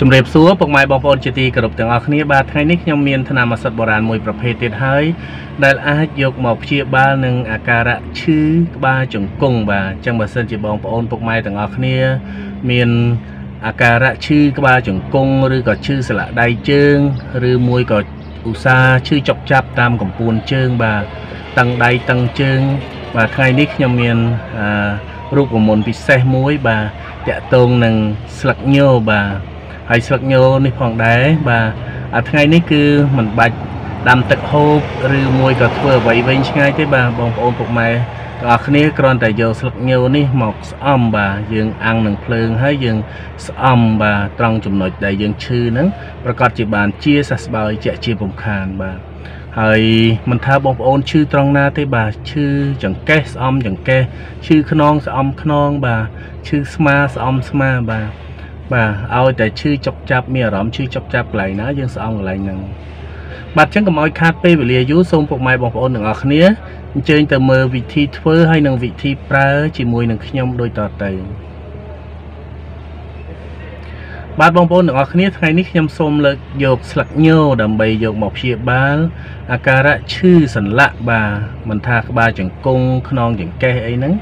ជំរាបសួរពុកម៉ែបងប្អូនជាទីគោរពទាំងអស់គ្នាបាទថ្ងៃនេះខ្ញុំមានថ្នាំឱសថបុរាណមួយប្រភេទទៀតហើយដែលអាចយកមកព្យាបាលនឹងអាការៈឈឺក្បាលជង្គង់បាទអញ្ចឹងបើសិនជាបងប្អូនពុកម៉ែទាំងអស់គ្នា មានអាការៈឈឺក្បាលជង្គង់ឬក៏ឈឺស្លាកដៃជើង ឬមួយក៏ឧស្សាហ៍ឈឺចុកចាប់តាមកំពួនជើងបាទតឹងដៃតឹងជើង បាទថ្ងៃនេះខ្ញុំមានអឺរូបមន្តពិសេសមួយ បាទតាក់ទងនឹងស្លឹកញោបាទ ហើយស្លឹកញោនេះផងដែរបាទអាថ្ងៃនេះគឺមិនបាច់ដាំទឹកហូបឬមួយក៏ធ្វើអ្វីវិញឆ្ងាយទេបាទបងប្អូនពុកម៉ែទាំងអស់គ្នាគ្រាន់តែយកស្លឹកញោនេះមកស្អំបាទយើងអាំងនឹងភ្លើងហើយយើងស្អំបាទត្រង់ចំណុចដែលយើងឈឺហ្នឹងប្រកាសជាបានជាសះស្បើយជាក់ជាពំខានបាទហើយមិនថាបងប្អូនឈឺត្រង់ណាទេបាទឈឺចង្កេះស្អំចង្កេះឈឺខ្នងស្អំខ្នងបាទឈឺស្មាស្អំស្មាបាទ បាទឲ្យតែឈឺចុកចាប់មានអារម្មណ៍ឈឺចុកចាប់កន្លែងណាយើងស្អំកន្លែងហ្នឹងបាទចឹងកុំឲ្យខាតពេលវេលាយូរសូមពុកម៉ែបងប្អូនទាំងអស់គ្នាអញ្ជើញទៅមើលវិធីធ្វើហើយនិងវិធីប្រើជាមួយនឹងខ្ញុំដូចតទៅបាទបងប្អូនទាំងអស់គ្នាថ្ងៃនេះខ្ញុំសូមលើកយកស្លឹកញោដើម្បីយកមកព្យាបាលអាការៈឈឺសន្លាក់បាទមិនថាក្បាលជង្គង់ខ្នងចង្កេះអីហ្នឹង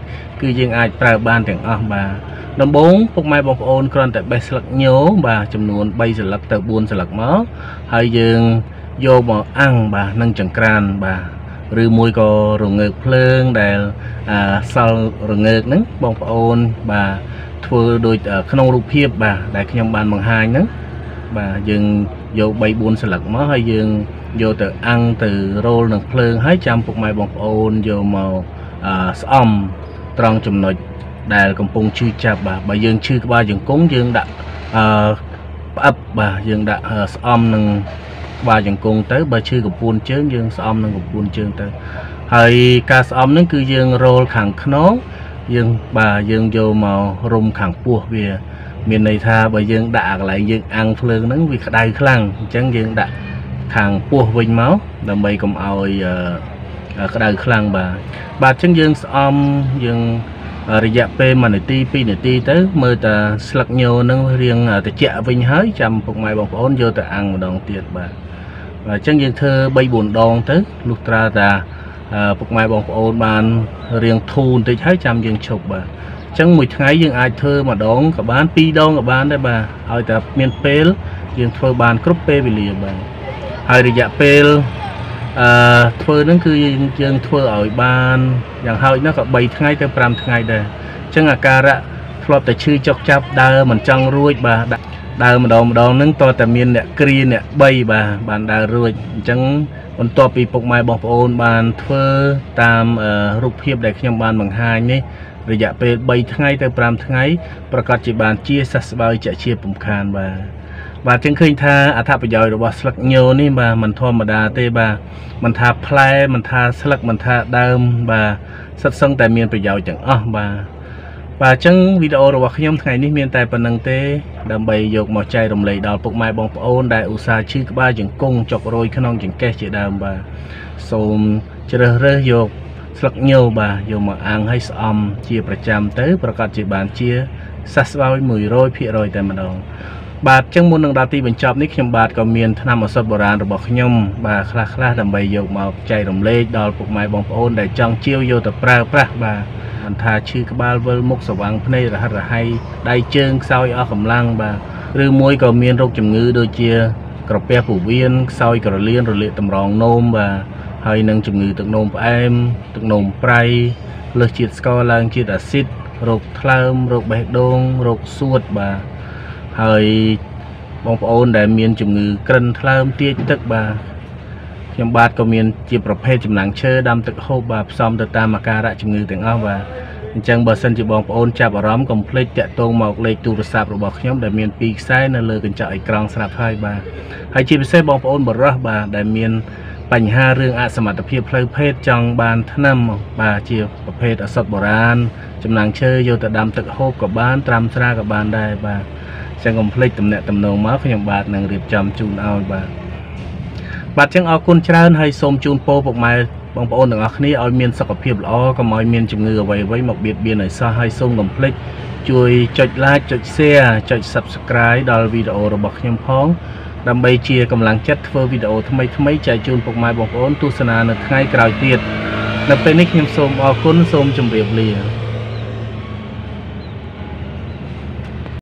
គឺយើងអាចប្រើបានទាំងអស់បាទ ដំបូងពុកម៉ែបងប្អូនគ្រាន់តែបេះស្លឹកញោបាទចំនួន3សន្លឹកទៅ4សន្លឹកមកហើយយើងយកមកអាំងបាទនឹងចង្ក្រានបាទឬមួយក៏រងើកភ្លើងដែលអាសល់រងើកហ្នឹងបងប្អូនបាទធ្វើដូចក្នុងរូបភាពបាទដែលខ្ញុំបានបង្ហាញហ្នឹងបាទយើងយក3 4ស្លឹកមកហើយយើងយកទៅអាំងទៅរោលនឹងភ្លើងហើយចាំពុកម៉ែបងប្អូនយកមកស្អំត្រង់ចំណុច ដែលកំពុងឈឺចាប់បាទបើយើងឈឺក្បាលជង្គង់យើងដាក់អឺផ្អឹបបាទយើងដាក់ស្អំនឹងក្បាលជង្គង់ទៅបើឈឺកំពួនជើងយើងស្អំនឹងកំពួនជើងទៅហើយការស្អំនឹងគឺយើងរោលខាងខ្នងយើងបាទយើងយកមករុំខាងពោះវា មានន័យថាបើយើងដាក់កន្លែងយើងអាំងភ្លើងហ្នឹងវាក្តៅខ្លាំងអញ្ចឹងយើងដាក់ខាងពោះវិញមកដើម្បីកុំឲ្យក្តៅខ្លាំងបាទបាទអញ្ចឹងយើងស្អំយើង រយៈពេល1នាទី2នាទីទៅមើលតាស្លឹកញោនឹងរៀងត្រជាក់វិញហើយចាំពុកម៉ែបងប្អូនយកទៅអាំងម្ដងទៀតបាទបាទអញ្ចឹងយើងធ្វើ3 4ដងទៅលុះត្រាតាពុកម៉ែបងប្អូនបានរៀងធូរបន្តិចហើយចាំយើងឈប់បាទអញ្ចឹងមួយថ្ងៃយើងអាចធ្វើម្ដងក៏បានពីរដងក៏បានដែរបាទឲ្យតែមានពេលយើងធ្វើបានគ្រប់ពេលវេលាបាទហើយរយៈពេល អឺធ្វើហ្នឹងគឺយើងយើងធ្វើឲ្យបានយ៉ាងហោចណាស់ក៏3ថ្ងៃទៅ5ថ្ងៃដែរអញ្ចឹងអាការៈធ្លាប់តែឈឺចុកចាប់ដើរមិនចង់រួចបាទដើរម្ដងម្ដងហ្នឹងតើតែមានអ្នកគ្រាអ្នក3បាទបានដើររួចអញ្ចឹងបន្ទាប់ពីពុកម៉ែបងប្អូនបានធ្វើតាមរូបភាពដែលខ្ញុំបានបង្ហាញនេះ រយៈពេល3ថ្ងៃទៅ5ថ្ងៃប្រកាសជាបានជាសះស្បើយជាជាពំខានបាទបាទចឹងឃើញថាអត្ថប្រយោជន៍របស់ស្លឹកញោនេះបាទមិនធម្មតាទេបាទមិនថាផ្លែមិនថាស្លឹកមិនថាដើមបាទសិតសឹងតែមានប្រយោជន៍ទាំងអស់បាទបាទអញ្ចឹងវីដេអូរបស់ខ្ញុំថ្ងៃនេះមានតែប៉ុណ្្នឹងទេដើម្បីយកមកចែករំលែកដល់ពុកម៉ែបងប្អូនដែលឧស្សាហ៍ឈឺក្បាលជង្គង់ចុករយក្នុងចង្កេះជាដើមបាទសូមជ្រើសរើសយក ស្លឹកញោបាទយកមកអាំងឲ្យស្អំជាប្រចាំទៅប្រកាសជាបានជាសះស្បើយ100%តែម្ដងបាទអញ្ចឹងមុននឹងដល់ទីបញ្ចប់នេះខ្ញុំបាទក៏មានថ្នាំឱសថបុរាណរបស់ខ្ញុំបាទខ្លះខ្លះដើម្បីយកមកចែករំលែកដល់ពុកម៉ែបងប្អូនដែលចង់ជាវយកទៅប្រើប្រាស់បាទមិនថាឈឺក្បាលវិលមុខស្វាំងភ្នែករហិតរហៃដៃជើងខ្សោយអស់កម្លាំងបាទឬមួយក៏មានរោគជំងឺដូចជាក្រពះពោះវៀនខ្សោយក្រលៀនរលាកតម្រងនោមបាទ ហើយនឹងជំងឺទឹកនោមផ្អែមទឹកនោមប្រៃលើសជាតិស្ករឡើងជាតិអាស៊ីតរោគថ្លើមរោគបេះដូងរោគសួតបាទហើយបងប្អូនដែលមានជំងឺក្រិនថ្លើមទាញទឹកបាទខ្ញុំបាទក៏មានជាប្រភេទចំណាំងឈើដាំទឹកហូបបាទផ្សំទៅតាមអាការៈជំងឺទាំងអស់បាទអញ្ចឹងបើសិនជាបងប្អូនចាប់អារម្មណ៍កុំភ្លេចតាក់ទងមកលេខទូរស័ព្ទរបស់ខ្ញុំដែលមាន2ខ្សែនៅលើកញ្ចក់អេក្រង់ស្រាប់ហើយបាទហើយជាពិសេសបងប្អូនបរិះបាទដែលមាន បញ្ហារឿងអសមត្ថភាពផ្លូវភេទចង់បានថ្នាំបាទជាប្រភេទអសត់បុរាណចំណាំងឈើយកទៅដាំទឹកហូបក៏បានត្រាំស្រាក៏បានដែរបាទចឹងកុំភ្លេចតំណាក់តំណងមកខ្ញុំបាទនឹងរៀបចំជូនឲ្យបាទបាទចឹងអរគុណច្រើនហើយសូមជូនពរពុកម៉ែបងប្អូនទាំងអស់គ្នាឲ្យមានសុខភាពល្អកុំឲ្យមានជំងឺអ្វីៗមកបៀតបៀនឲ្យសោះហើយសូមកុំភ្លេចជួយចុច like ចុច share ចុច subscribe ដល់វីដេអូរបស់ខ្ញុំផង ដើម្បីជាកម្លាំងចិត្តធ្វើវីដេអូថ្មីៗចែកជូនពុកម៉ែបងប្អូនទស្សនានៅថ្ងៃក្រោយទៀតនៅពេលនេះខ្ញុំសូមអរគុណសូមជម្រាបលា